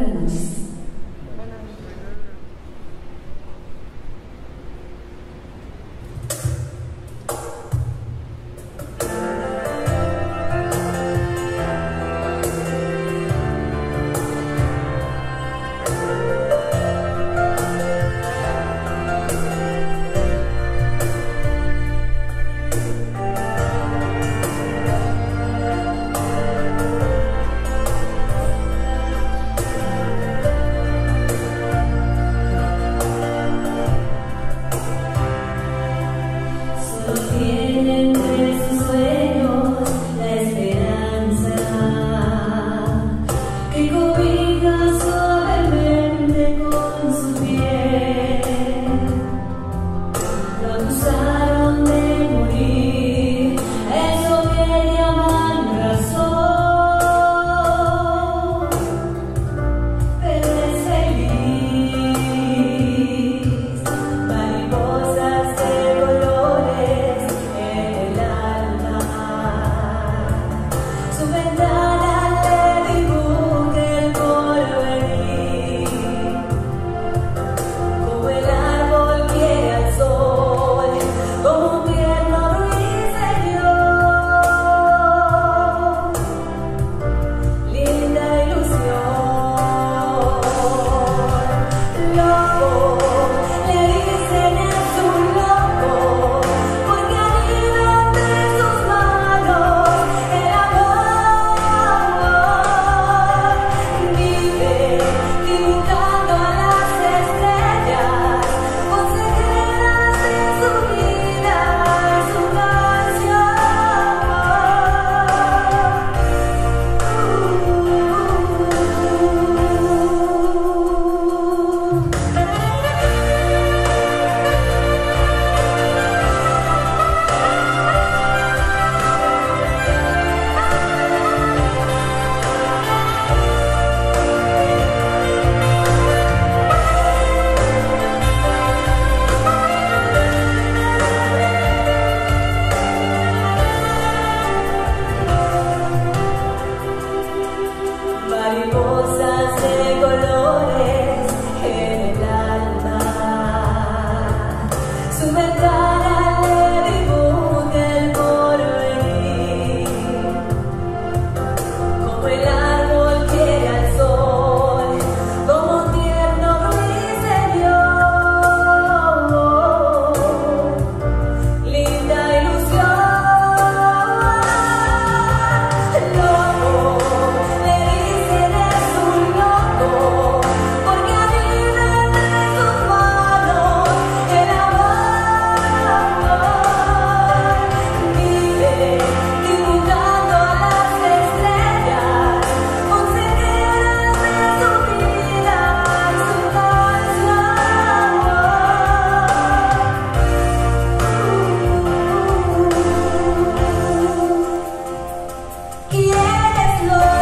permanence. yes, Lord.